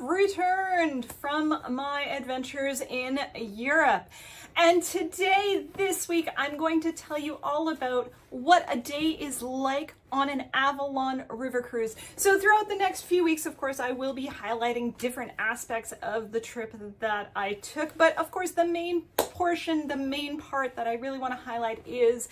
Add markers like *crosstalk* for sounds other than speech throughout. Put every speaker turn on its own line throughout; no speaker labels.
have returned from my adventures in Europe. And today, this week, I'm going to tell you all about what a day is like on an Avalon River cruise. So throughout the next few weeks, of course, I will be highlighting different aspects of the trip that I took. But of course, the main portion, the main part that I really want to highlight is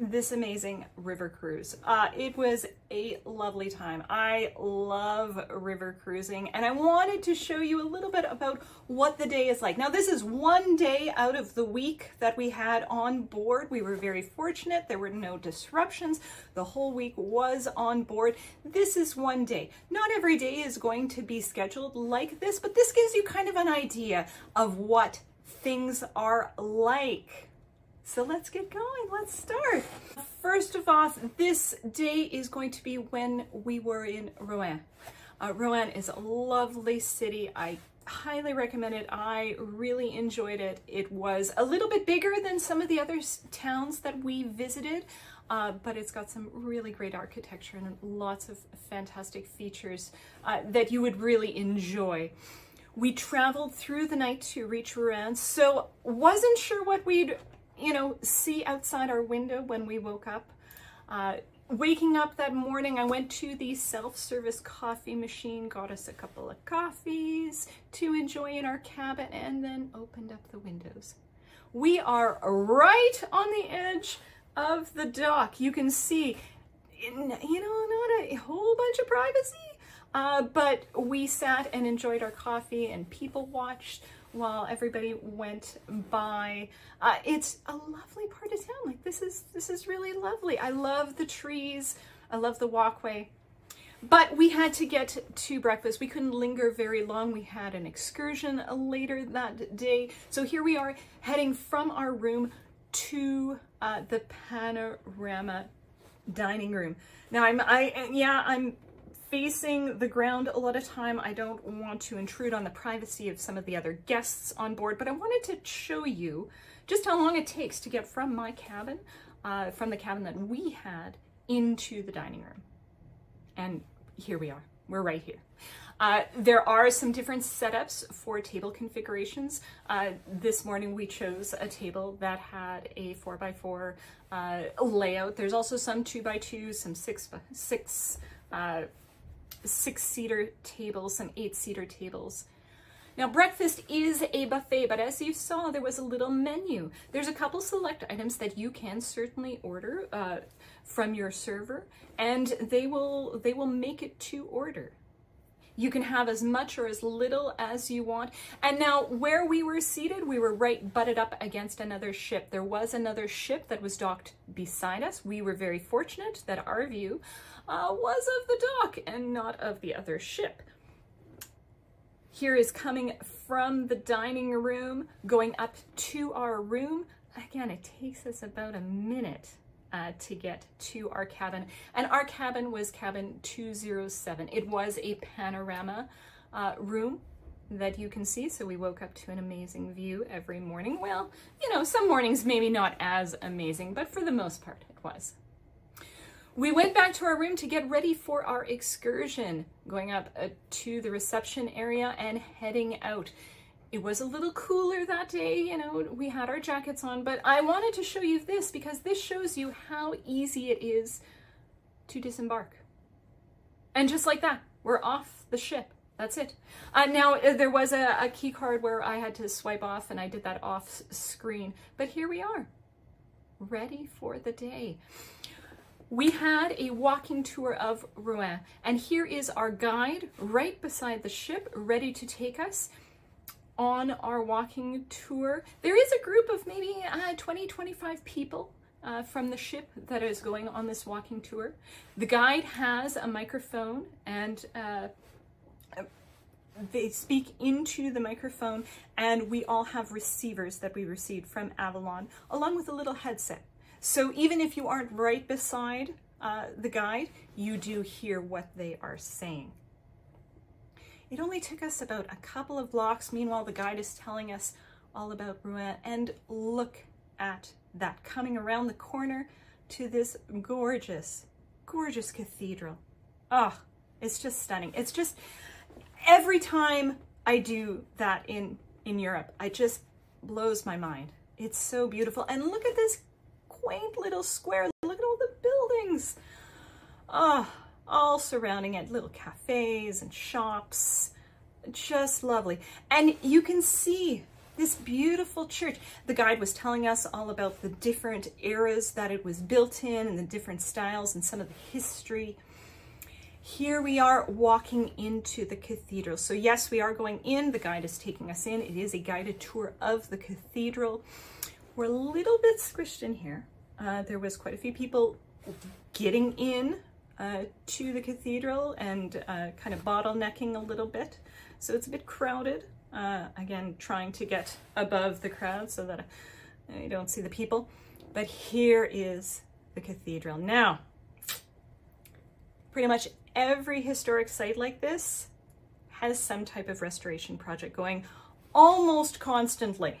this amazing river cruise. Uh, it was a lovely time. I love river cruising and I wanted to show you a little bit about what the day is like. Now this is one day out of the week that we had on board. We were very fortunate. There were no disruptions. The whole week was on board. This is one day. Not every day is going to be scheduled like this, but this gives you kind of an idea of what things are like. So let's get going, let's start. First of all, this day is going to be when we were in Rouen. Uh, Rouen is a lovely city. I highly recommend it. I really enjoyed it. It was a little bit bigger than some of the other towns that we visited, uh, but it's got some really great architecture and lots of fantastic features uh, that you would really enjoy. We traveled through the night to reach Rouen, so wasn't sure what we'd you know, see outside our window when we woke up. Uh, waking up that morning, I went to the self-service coffee machine, got us a couple of coffees to enjoy in our cabin, and then opened up the windows. We are right on the edge of the dock. You can see, you know, not a whole bunch of privacy, uh, but we sat and enjoyed our coffee and people watched while everybody went by. Uh, it's a lovely part of town. Like this is, this is really lovely. I love the trees. I love the walkway. But we had to get to breakfast. We couldn't linger very long. We had an excursion later that day. So here we are heading from our room to uh, the panorama dining room. Now I'm, I, yeah, I'm facing the ground a lot of time. I don't want to intrude on the privacy of some of the other guests on board, but I wanted to show you just how long it takes to get from my cabin, uh, from the cabin that we had, into the dining room. And here we are. We're right here. Uh, there are some different setups for table configurations. Uh, this morning we chose a table that had a 4x4 uh, layout. There's also some 2x2, some 6 by 6 uh, six-seater tables, some eight-seater tables. Now breakfast is a buffet, but as you saw, there was a little menu. There's a couple select items that you can certainly order uh, from your server, and they will, they will make it to order. You can have as much or as little as you want. And now where we were seated, we were right butted up against another ship. There was another ship that was docked beside us. We were very fortunate that our view uh, was of the dock and not of the other ship. Here is coming from the dining room, going up to our room. Again, it takes us about a minute uh, to get to our cabin. And our cabin was cabin 207. It was a panorama uh, room that you can see. So we woke up to an amazing view every morning. Well, you know, some mornings maybe not as amazing, but for the most part it was. We went back to our room to get ready for our excursion, going up uh, to the reception area and heading out. It was a little cooler that day, you know, we had our jackets on, but I wanted to show you this because this shows you how easy it is to disembark. And just like that, we're off the ship. That's it. Uh, now, uh, there was a, a key card where I had to swipe off and I did that off screen, but here we are, ready for the day. We had a walking tour of Rouen, and here is our guide right beside the ship, ready to take us on our walking tour. There is a group of maybe uh, 20, 25 people uh, from the ship that is going on this walking tour. The guide has a microphone and uh, they speak into the microphone and we all have receivers that we received from Avalon along with a little headset. So even if you aren't right beside uh, the guide, you do hear what they are saying. It only took us about a couple of blocks. Meanwhile, the guide is telling us all about Rouen and look at that coming around the corner to this gorgeous, gorgeous cathedral. Oh, it's just stunning. It's just, every time I do that in, in Europe, it just blows my mind. It's so beautiful. And look at this quaint little square. Look at all the buildings. Oh, all surrounding it, little cafes and shops. Just lovely. And you can see this beautiful church. The guide was telling us all about the different eras that it was built in and the different styles and some of the history. Here we are walking into the cathedral. So yes, we are going in. The guide is taking us in. It is a guided tour of the cathedral. We're a little bit squished in here. Uh, there was quite a few people getting in uh, to the cathedral and uh, kind of bottlenecking a little bit. So it's a bit crowded. Uh, again, trying to get above the crowd so that I don't see the people. But here is the cathedral. Now, pretty much every historic site like this has some type of restoration project going almost constantly.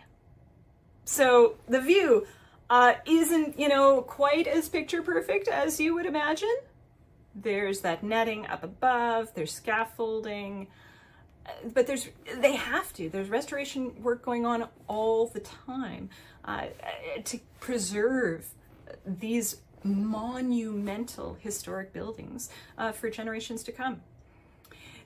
So the view uh, isn't, you know, quite as picture perfect as you would imagine. There's that netting up above, there's scaffolding, uh, but there's, they have to, there's restoration work going on all the time uh, to preserve these monumental historic buildings uh, for generations to come.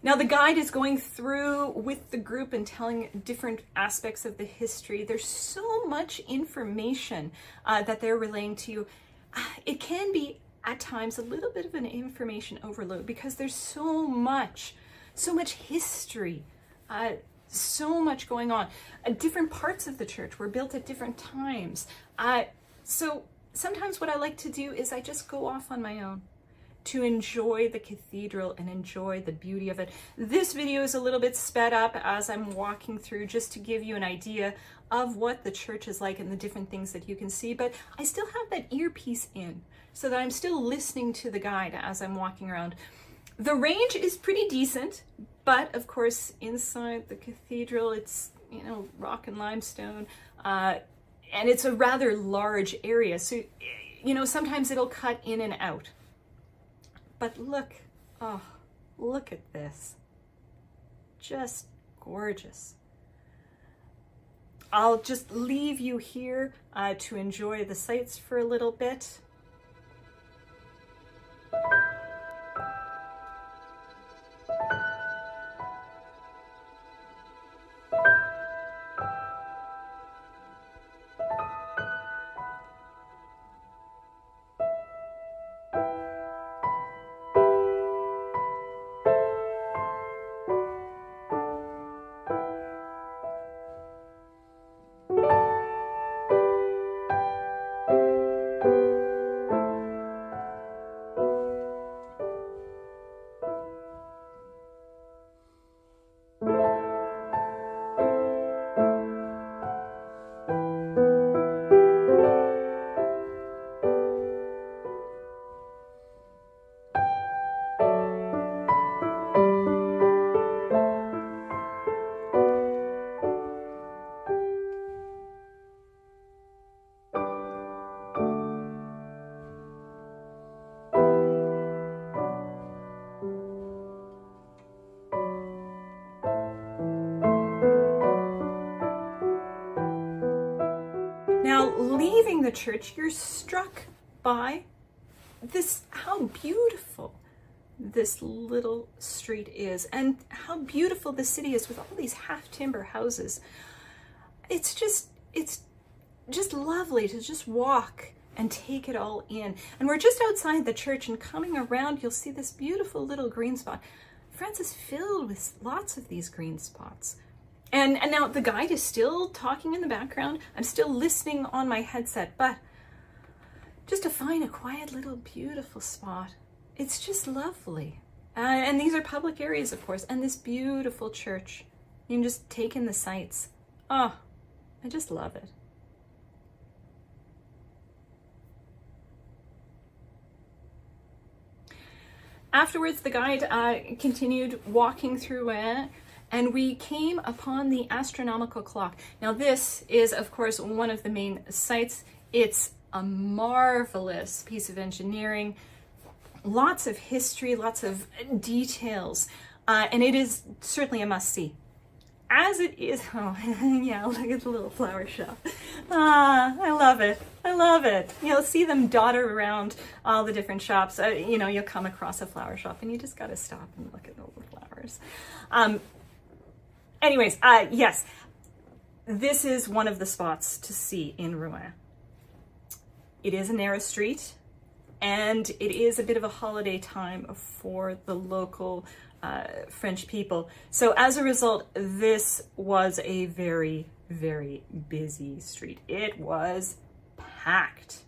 Now the guide is going through with the group and telling different aspects of the history. There's so much information uh, that they're relaying to you. Uh, it can be at times a little bit of an information overload because there's so much, so much history, uh, so much going on. Uh, different parts of the church were built at different times. Uh, so sometimes what I like to do is I just go off on my own to enjoy the cathedral and enjoy the beauty of it. This video is a little bit sped up as I'm walking through just to give you an idea of what the church is like and the different things that you can see, but I still have that earpiece in so that I'm still listening to the guide as I'm walking around. The range is pretty decent, but of course inside the cathedral, it's, you know, rock and limestone. Uh, and it's a rather large area. So, you know, sometimes it'll cut in and out. But look, oh, look at this. Just gorgeous. I'll just leave you here uh, to enjoy the sights for a little bit. The church, you're struck by this, how beautiful this little street is and how beautiful the city is with all these half timber houses. It's just, it's just lovely to just walk and take it all in. And we're just outside the church and coming around, you'll see this beautiful little green spot. France is filled with lots of these green spots. And, and now the guide is still talking in the background. I'm still listening on my headset, but just to find a quiet little beautiful spot. It's just lovely. Uh, and these are public areas, of course, and this beautiful church. You can just take in the sights. Oh, I just love it. Afterwards, the guide uh, continued walking through it and we came upon the astronomical clock. Now this is, of course, one of the main sites. It's a marvelous piece of engineering, lots of history, lots of details. uh, and it is certainly a must-see. As it is, *laughs* oh *laughs* yeah, look at the little flower shop. Ah, I love it. I love it. You'll see them dot around all the different shops. Uh, you know, you'll come across a flower shop and you just got to stop and look at all the flowers. Um, anyways, uh, yes, this is one of the spots to see in Rouen. It is a narrow street and it is a bit of a holiday time for the local uh, French people. So as a result, this was a very, very busy street. It was packed.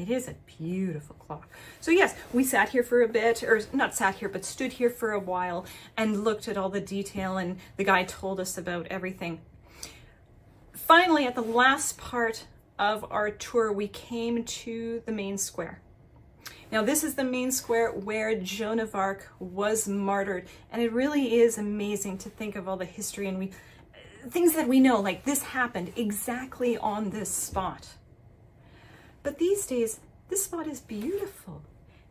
It is a beautiful clock. So yes, we sat here for a bit, or not sat here, but stood here for a while and looked at all the detail and the guy told us about everything. Finally, at the last part of our tour, we came to the main square. Now this is the main square where Joan of Arc was martyred. And it really is amazing to think of all the history and we things that we know, like this happened exactly on this spot. But these days, this spot is beautiful.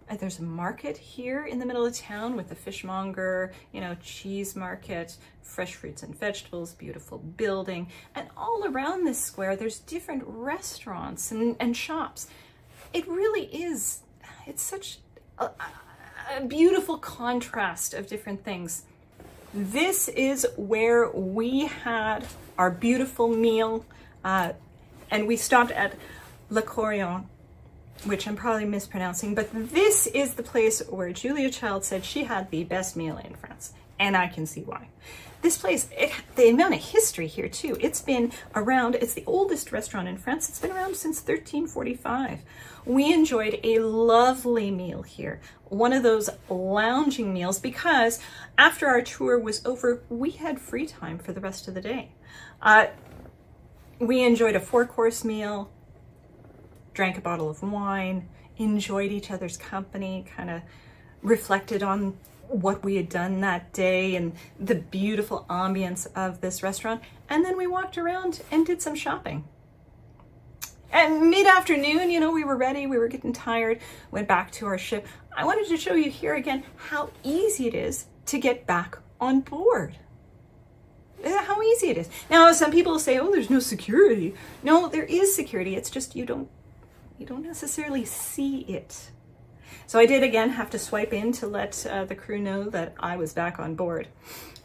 Uh, there's a market here in the middle of town with the fishmonger, you know, cheese market, fresh fruits and vegetables, beautiful building. And all around this square, there's different restaurants and, and shops. It really is it's such a, a beautiful contrast of different things. This is where we had our beautiful meal uh, and we stopped at Le Couronne, which I'm probably mispronouncing, but this is the place where Julia Child said she had the best meal in France, and I can see why. This place, it, the amount of history here too, it's been around, it's the oldest restaurant in France, it's been around since 1345. We enjoyed a lovely meal here, one of those lounging meals because after our tour was over, we had free time for the rest of the day. Uh, we enjoyed a four course meal, drank a bottle of wine, enjoyed each other's company, kind of reflected on what we had done that day and the beautiful ambience of this restaurant. And then we walked around and did some shopping. And mid-afternoon, you know, we were ready, we were getting tired, went back to our ship. I wanted to show you here again how easy it is to get back on board. Uh, how easy it is. Now, some people say, oh, there's no security. No, there is security. It's just you don't, you don't necessarily see it. So I did again have to swipe in to let uh, the crew know that I was back on board.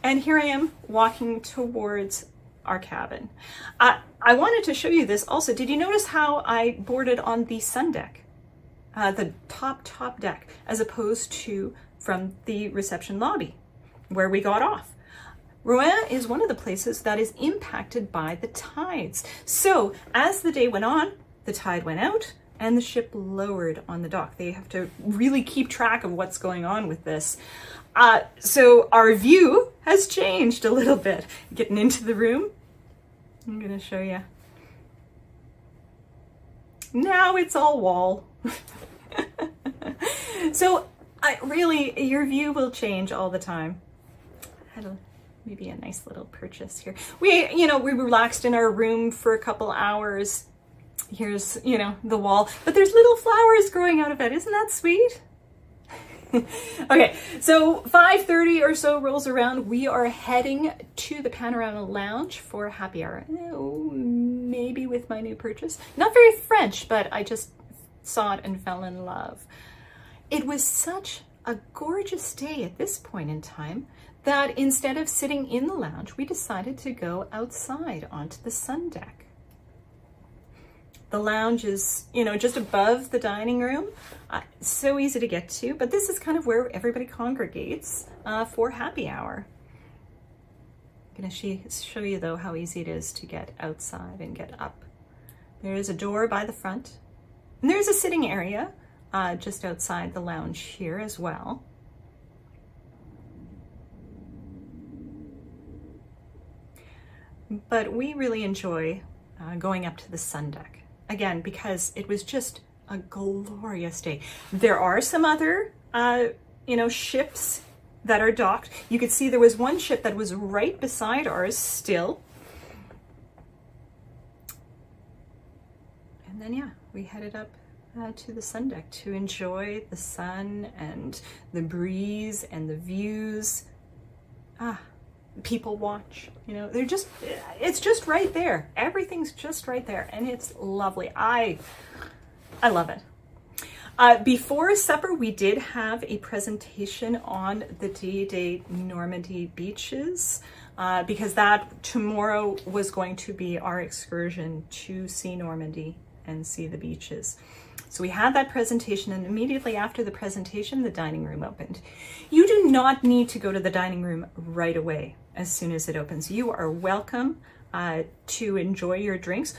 And here I am walking towards our cabin. Uh, I wanted to show you this also. Did you notice how I boarded on the sun deck? Uh, the top, top deck, as opposed to from the reception lobby where we got off. Rouen is one of the places that is impacted by the tides. So as the day went on, the tide went out, and the ship lowered on the dock. They have to really keep track of what's going on with this. Uh, so our view has changed a little bit. Getting into the room, I'm gonna show you. Now it's all wall. *laughs* so I, really, your view will change all the time. Had a, maybe a nice little purchase here. We, you know, we relaxed in our room for a couple hours here's, you know, the wall, but there's little flowers growing out of it. Isn't that sweet? *laughs* okay, so 5.30 or so rolls around. We are heading to the Panorama Lounge for happy hour. Oh, maybe with my new purchase. Not very French, but I just saw it and fell in love. It was such a gorgeous day at this point in time that instead of sitting in the lounge, we decided to go outside onto the sun deck. The lounge is, you know, just above the dining room. Uh, so easy to get to, but this is kind of where everybody congregates uh, for happy hour. I'm gonna show you though how easy it is to get outside and get up. There is a door by the front, and there's a sitting area uh, just outside the lounge here as well. But we really enjoy uh, going up to the sun deck again, because it was just a glorious day. There are some other, uh, you know, ships that are docked. You could see there was one ship that was right beside ours still. And then, yeah, we headed up uh, to the sun deck to enjoy the sun and the breeze and the views. ah, people watch, you know, they're just, it's just right there. Everything's just right there and it's lovely. I, I love it. Uh, before supper, we did have a presentation on the D-Day Normandy beaches uh, because that tomorrow was going to be our excursion to see Normandy and see the beaches. So we had that presentation and immediately after the presentation, the dining room opened. You do not need to go to the dining room right away as soon as it opens. You are welcome uh, to enjoy your drinks.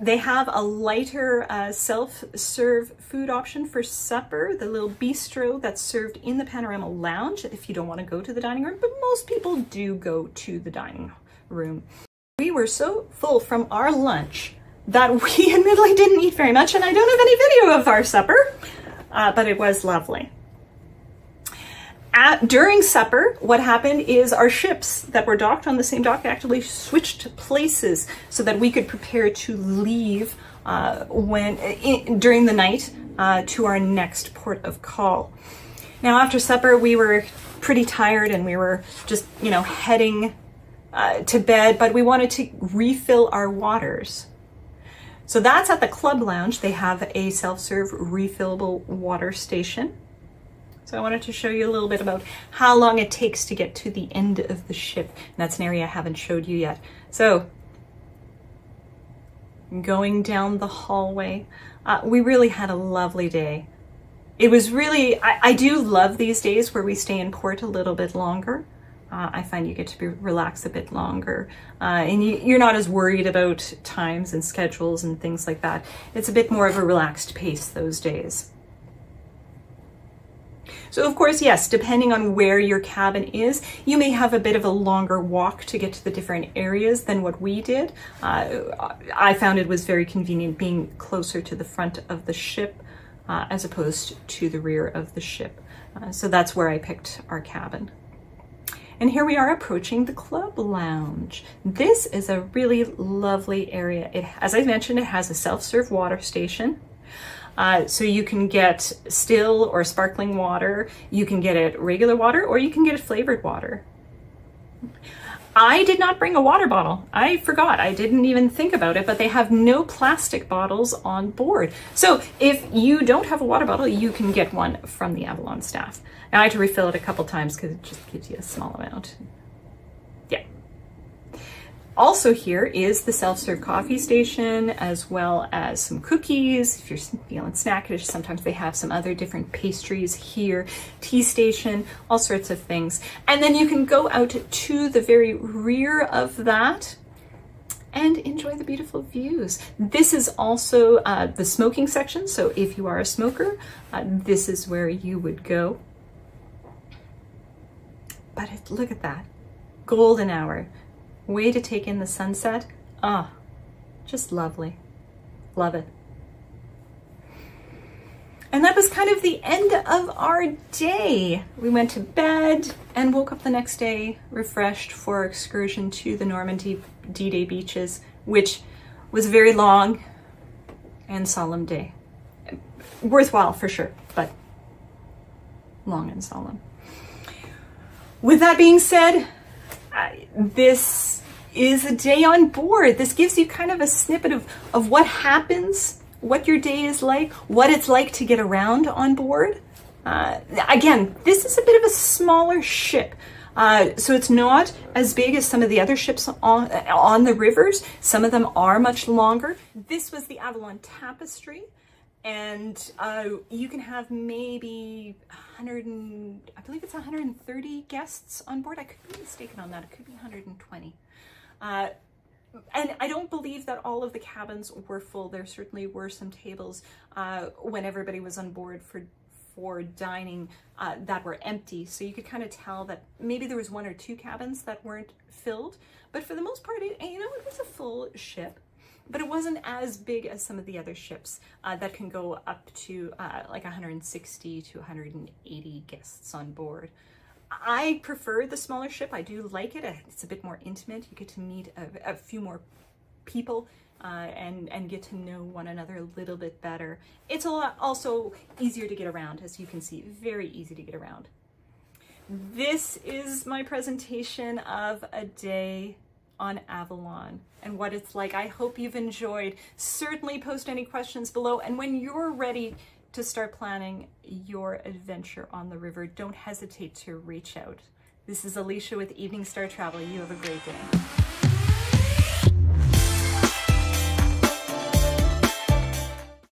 They have a lighter uh, self-serve food option for supper, the little bistro that's served in the Panorama Lounge if you don't want to go to the dining room, but most people do go to the dining room. We were so full from our lunch that we *laughs* admittedly didn't eat very much and I don't have any video of our supper, uh, but it was lovely. At, during supper, what happened is our ships that were docked on the same dock actually switched places so that we could prepare to leave uh, when in, during the night uh, to our next port of call. Now after supper, we were pretty tired and we were just, you know, heading uh, to bed, but we wanted to refill our waters. So that's at the Club Lounge. They have a self-serve refillable water station. So I wanted to show you a little bit about how long it takes to get to the end of the ship. And that's an area I haven't showed you yet. So going down the hallway, uh, we really had a lovely day. It was really, I, I, do love these days where we stay in port a little bit longer. Uh, I find you get to be relax a bit longer uh, and you, you're not as worried about times and schedules and things like that. It's a bit more of a relaxed pace those days. So of course, yes, depending on where your cabin is, you may have a bit of a longer walk to get to the different areas than what we did. Uh, I found it was very convenient being closer to the front of the ship uh, as opposed to the rear of the ship. Uh, so that's where I picked our cabin. And here we are approaching the club lounge. This is a really lovely area. It, as I mentioned, it has a self-serve water station. Uh, so you can get still or sparkling water, you can get it regular water, or you can get it flavored water. I did not bring a water bottle. I forgot. I didn't even think about it, but they have no plastic bottles on board. So if you don't have a water bottle, you can get one from the Avalon staff. Now I had to refill it a couple times because it just gives you a small amount. Also here is the self-serve coffee station as well as some cookies. If you're feeling snackish, sometimes they have some other different pastries here, tea station, all sorts of things. And then you can go out to the very rear of that and enjoy the beautiful views. This is also uh, the smoking section. So if you are a smoker, uh, this is where you would go. But look at that, golden hour way to take in the sunset. Ah, just lovely. Love it. And that was kind of the end of our day. We went to bed and woke up the next day refreshed for our excursion to the Normandy D-Day beaches, which was a very long and solemn day. Worthwhile for sure, but long and solemn. With that being said, I, this is a day on board. This gives you kind of a snippet of, of what happens, what your day is like, what it's like to get around on board. Uh, again, this is a bit of a smaller ship. Uh, so it's not as big as some of the other ships on, on the rivers. Some of them are much longer. This was the Avalon Tapestry and uh, you can have maybe 100 and, I believe it's 130 guests on board. I could be mistaken on that. It could be 120. Uh, and I don't believe that all of the cabins were full. There certainly were some tables uh, when everybody was on board for for dining uh, that were empty. So you could kind of tell that maybe there was one or two cabins that weren't filled. But for the most part, it, you know, it was a full ship. But it wasn't as big as some of the other ships uh, that can go up to uh, like 160 to 180 guests on board. I prefer the smaller ship. I do like it. It's a bit more intimate. You get to meet a, a few more people uh, and, and get to know one another a little bit better. It's a lot also easier to get around, as you can see, very easy to get around. this is my presentation of a day on Avalon and what it's like. I hope you've enjoyed. Certainly post any questions below. And when you're ready to start planning your adventure on the river, don't hesitate to reach out. This is Alicia with Evening Star Travel. You have a great day.